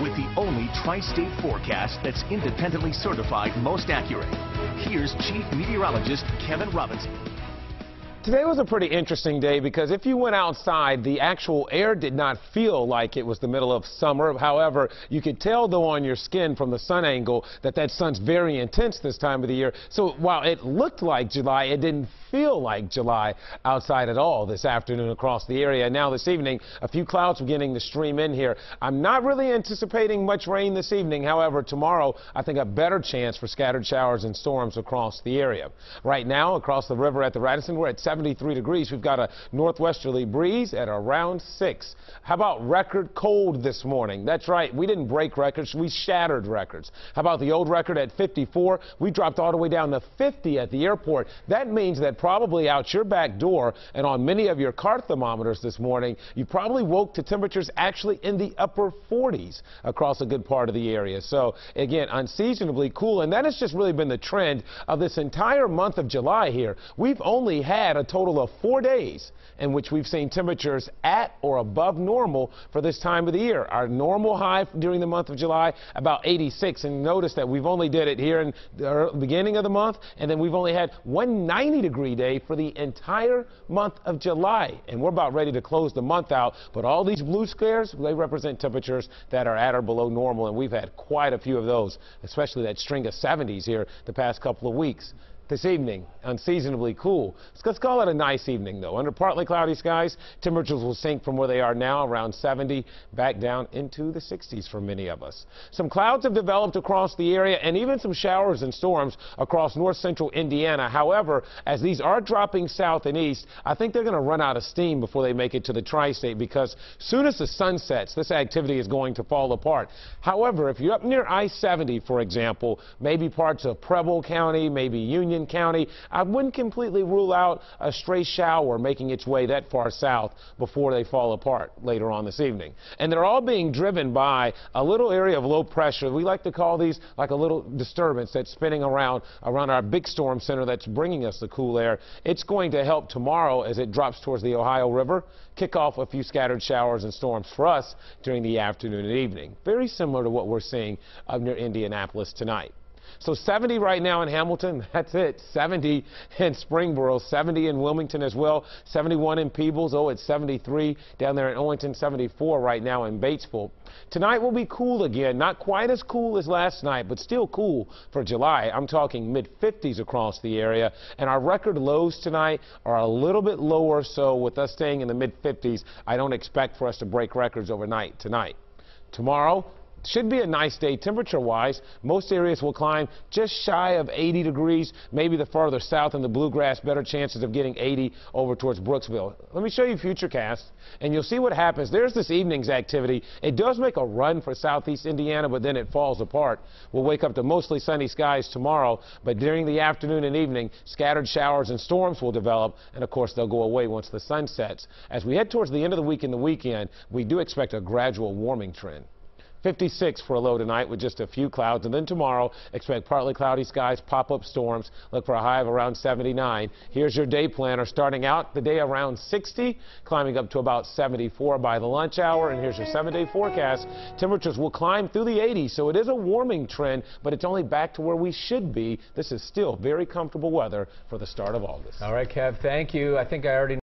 with the only tri-state forecast that's independently certified most accurate. Here's Chief Meteorologist Kevin Robinson. Today was a pretty interesting day because if you went outside, the actual air did not feel like it was the middle of summer. However, you could tell, though, on your skin from the sun angle that that sun's very intense this time of the year. So while it looked like July, it didn't feel like July outside at all this afternoon across the area. Now this evening, a few clouds beginning to stream in here. I'm not really anticipating much rain this evening. However, tomorrow, I think a better chance for scattered showers and storms across the area. Right now, across the river at the Radisson, we're at 73 degrees. We've got a northwesterly breeze at around 6. How about record cold this morning? That's right. We didn't break records. We shattered records. How about the old record at 54? We dropped all the way down to 50 at the airport. That means that probably out your back door and on many of your car thermometers this morning, you probably woke to temperatures actually in the upper 40s across a good part of the area. So again, unseasonably cool. And that has just really been the trend of this entire month of July here. We've only had a total of four days in which we've seen temperatures at or above normal for this time of the year. Our normal high during the month of July, about 86. And notice that we've only did it here in the beginning of the month, and then we've only had one 90 day for the entire month of July. And we're about ready to close the month out. But all these blue squares, they represent temperatures that are at or below normal. And we've had quite a few of those, especially that string of 70s here the past couple of weeks this evening, unseasonably cool. Let's call it a nice evening, though. Under partly cloudy skies, temperatures will sink from where they are now, around 70, back down into the 60s for many of us. Some clouds have developed across the area, and even some showers and storms across north central Indiana. However, as these are dropping south and east, I think they're going to run out of steam before they make it to the tri-state, because soon as the sun sets, this activity is going to fall apart. However, if you're up near I-70, for example, maybe parts of Preble County, maybe Union Union County. I wouldn't completely rule out a stray shower making its way that far south before they fall apart later on this evening. And they're all being driven by a little area of low pressure. We like to call these like a little disturbance that's spinning around around our big storm center that's bringing us the cool air. It's going to help tomorrow as it drops towards the Ohio River, kick off a few scattered showers and storms for us during the afternoon and evening. Very similar to what we're seeing up near Indianapolis tonight. So 70 right now in Hamilton. That's it. 70 in Springboro. 70 in Wilmington as well. 71 in Peebles. Oh, it's 73 down there in Owenton. 74 right now in Batesville. Tonight will be cool again. Not quite as cool as last night, but still cool for July. I'm talking mid-50s across the area. And our record lows tonight are a little bit lower. So with us staying in the mid-50s, I don't expect for us to break records overnight tonight. Tomorrow, should be a nice day temperature-wise. Most areas will climb just shy of 80 degrees. Maybe the farther south in the bluegrass, better chances of getting 80 over towards Brooksville. Let me show you Futurecast, and you'll see what happens. There's this evening's activity. It does make a run for southeast Indiana, but then it falls apart. We'll wake up to mostly sunny skies tomorrow, but during the afternoon and evening, scattered showers and storms will develop, and of course, they'll go away once the sun sets. As we head towards the end of the week and the weekend, we do expect a gradual warming trend. 56 for a low tonight with just a few clouds. And then tomorrow, expect partly cloudy skies, pop-up storms. Look for a high of around 79. Here's your day planner. Starting out the day around 60, climbing up to about 74 by the lunch hour. And here's your seven-day forecast. Temperatures will climb through the 80s, so it is a warming trend, but it's only back to where we should be. This is still very comfortable weather for the start of August. All right, Kev, thank you. I think I already